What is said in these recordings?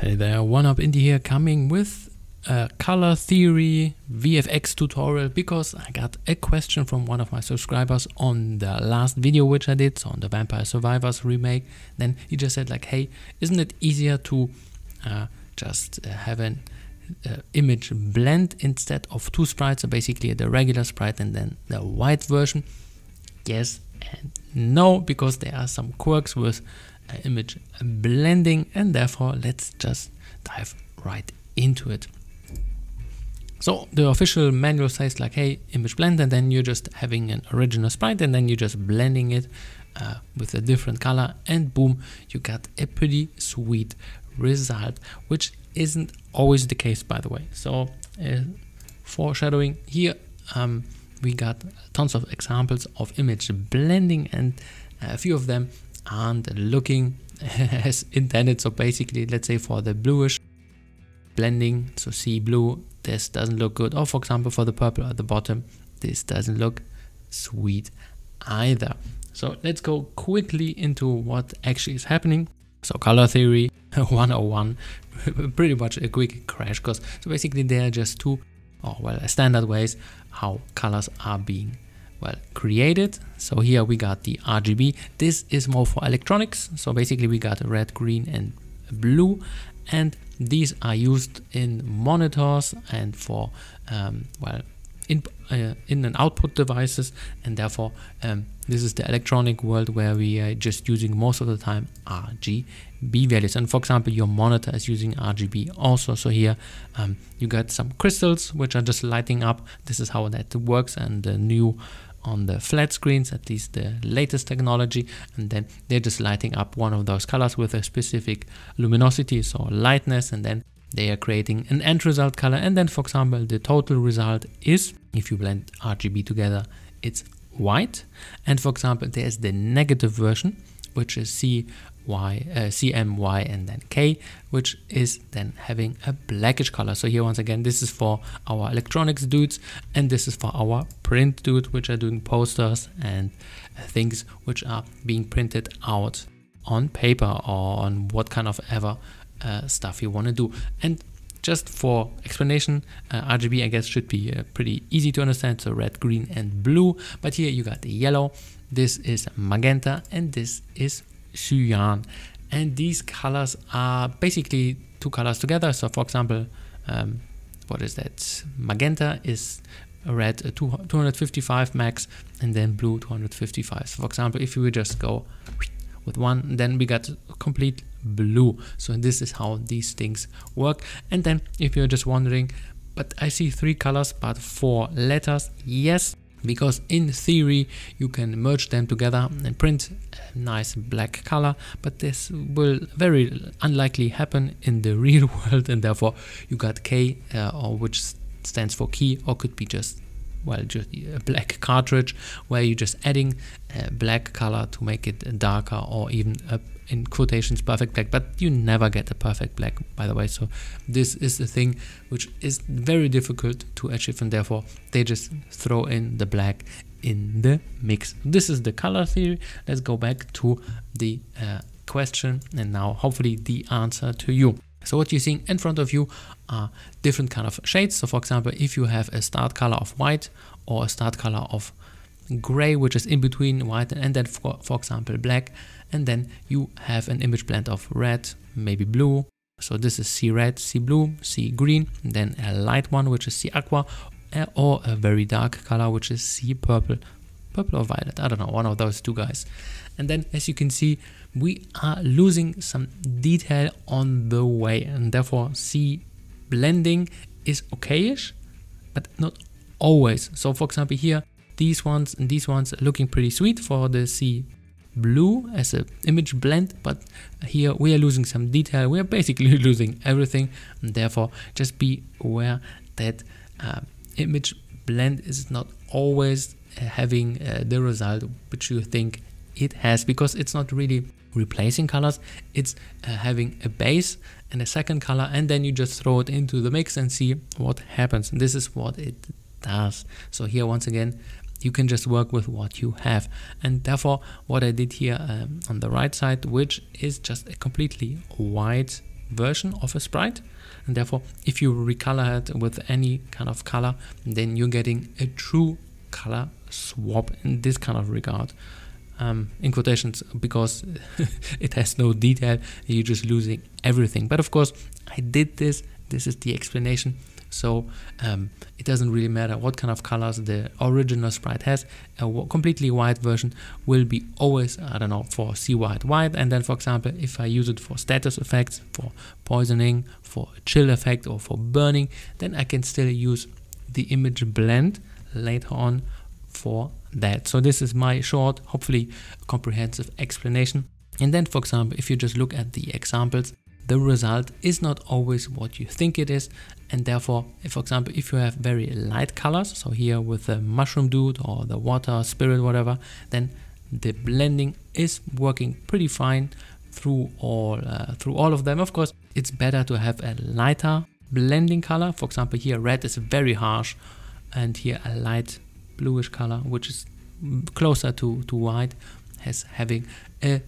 Hey there, 1up Indie here coming with a color theory VFX tutorial because I got a question from one of my subscribers on the last video which I did, so on the Vampire Survivors remake. Then he just said like, hey, isn't it easier to uh, just uh, have an uh, image blend instead of two sprites, so basically the regular sprite and then the white version? Yes and no, because there are some quirks with image blending and therefore let's just dive right into it. So the official manual says like, hey, image blend, and then you're just having an original sprite, and then you're just blending it uh, with a different color, and boom, you got a pretty sweet result, which isn't always the case, by the way. So uh, foreshadowing here, um, we got tons of examples of image blending, and a few of them aren't looking as intended. So basically, let's say for the bluish blending, so see blue, this doesn't look good. Or for example, for the purple at the bottom, this doesn't look sweet either. So let's go quickly into what actually is happening. So color theory 101, pretty much a quick crash course. So basically there are just two, or well, standard ways how colors are being well created. So here we got the RGB this is more for electronics. So basically we got red green and blue. And these are used in monitors and for um, well in, uh, in and output devices. And therefore um, this is the electronic world where we are just using most of the time RGB values. And for example your monitor is using RGB also. So here um, you got some crystals which are just lighting up. This is how that works. And the new on the flat screens, at least the latest technology, and then they're just lighting up one of those colors with a specific luminosity, so lightness, and then they are creating an end result color. And then, for example, the total result is, if you blend RGB together, it's white. And for example, there's the negative version, which is C Y, uh, CMY and then K, which is then having a blackish color. So here once again, this is for our electronics dudes and this is for our print dudes, which are doing posters and things which are being printed out on paper or on what kind of ever uh, stuff you want to do. And just for explanation, uh, RGB I guess should be uh, pretty easy to understand. So red, green and blue, but here you got the yellow, this is magenta and this is cyan. And these colors are basically two colors together. So for example, um, what is that? Magenta is red uh, 255 max and then blue 255. So for example, if we just go with one, then we got complete blue. So this is how these things work. And then if you're just wondering, but I see three colors, but four letters. Yes, because in theory you can merge them together and print a nice black color but this will very unlikely happen in the real world and therefore you got K uh, or which stands for key or could be just well just a black cartridge where you're just adding a black color to make it darker or even a, in quotations perfect black. But you never get a perfect black by the way. So this is the thing which is very difficult to achieve and therefore they just throw in the black in the mix. This is the color theory. Let's go back to the uh, question and now hopefully the answer to you so what you're seeing in front of you are different kind of shades. So for example, if you have a start color of white or a start color of gray, which is in between white and then for, for example, black, and then you have an image blend of red, maybe blue. So this is C red, C blue, C green, then a light one, which is C aqua, eh, or a very dark color, which is C purple, purple or violet. I don't know, one of those two guys. And then as you can see, we are losing some detail on the way and therefore C blending is okayish, but not always. So for example here, these ones and these ones are looking pretty sweet for the C blue as an image blend, but here we are losing some detail. We are basically losing everything and therefore just be aware that uh, image blend is not always having uh, the result which you think it has because it's not really replacing colors it's uh, having a base and a second color and then you just throw it into the mix and see what happens. And this is what it does. So here once again you can just work with what you have. And therefore what I did here um, on the right side which is just a completely white version of a sprite and therefore if you recolor it with any kind of color then you're getting a true color swap in this kind of regard um, in quotations because it has no detail you're just losing everything. But of course I did this this is the explanation. So um, it doesn't really matter what kind of colors the original sprite has a completely white version will be always I don't know for C white white. And then for example if I use it for status effects for poisoning for chill effect or for burning then I can still use the image blend later on for that. So this is my short hopefully comprehensive explanation. And then for example if you just look at the examples the result is not always what you think it is. And therefore if, for example if you have very light colors so here with the mushroom dude or the water spirit whatever then the blending is working pretty fine through all uh, through all of them. Of course it's better to have a lighter blending color. For example here red is very harsh and here a light bluish color which is closer to to white has having a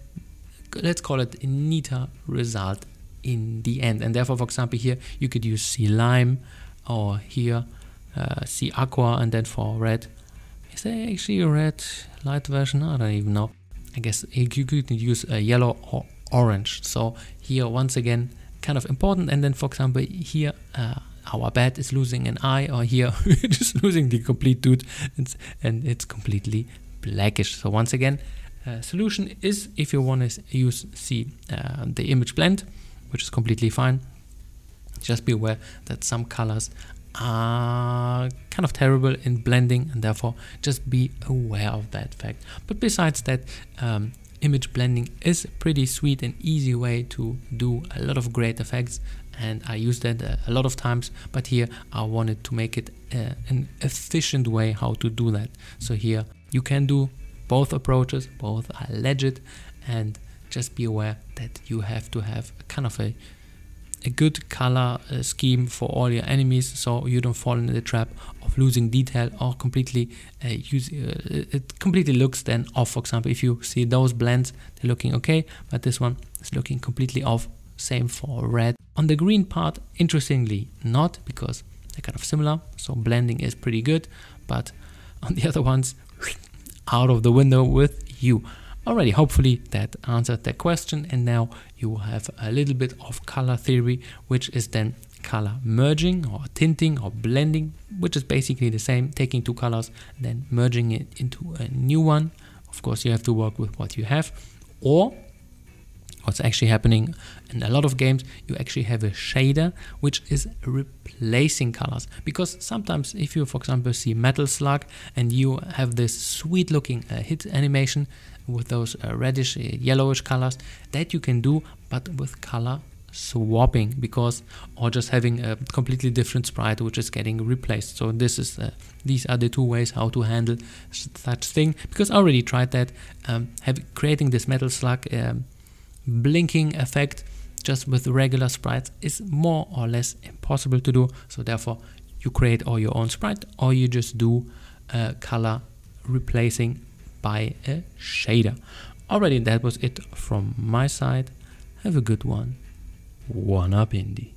let's call it a neater result in the end. And therefore, for example, here you could use C lime or here uh, C aqua and then for red. Is there actually a red light version? I don't even know. I guess you could use a yellow or orange. So here once again kind of important and then for example here uh, our bat is losing an eye or here we're just losing the complete dude and, and it's completely blackish. So once again uh, solution is if you want to use see uh, the image blend which is completely fine. Just be aware that some colors are kind of terrible in blending and therefore just be aware of that fact. But besides that, um, image blending is a pretty sweet and easy way to do a lot of great effects and I use that uh, a lot of times but here I wanted to make it uh, an efficient way how to do that. So here you can do both approaches both are legit and just be aware that you have to have kind of a a good color uh, scheme for all your enemies so you don't fall into the trap of losing detail or completely uh, use uh, it completely looks then off. For example if you see those blends they're looking okay but this one is looking completely off same for red. On the green part interestingly not because they're kind of similar so blending is pretty good but on the other ones out of the window with you. Already, hopefully that answered that question and now you have a little bit of color theory which is then color merging or tinting or blending which is basically the same taking two colors then merging it into a new one. Of course you have to work with what you have or what's actually happening in a lot of games you actually have a shader which is replacing colors. Because sometimes if you for example see metal slug and you have this sweet looking uh, hit animation with those uh, reddish uh, yellowish colors that you can do but with color swapping because or just having a completely different sprite which is getting replaced. So this is uh, these are the two ways how to handle such thing. Because I already tried that um, have creating this metal slug um, blinking effect just with regular sprites is more or less impossible to do so therefore you create all your own sprite or you just do uh, color replacing by a shader. Already that was it from my side. Have a good one. 1up Indie.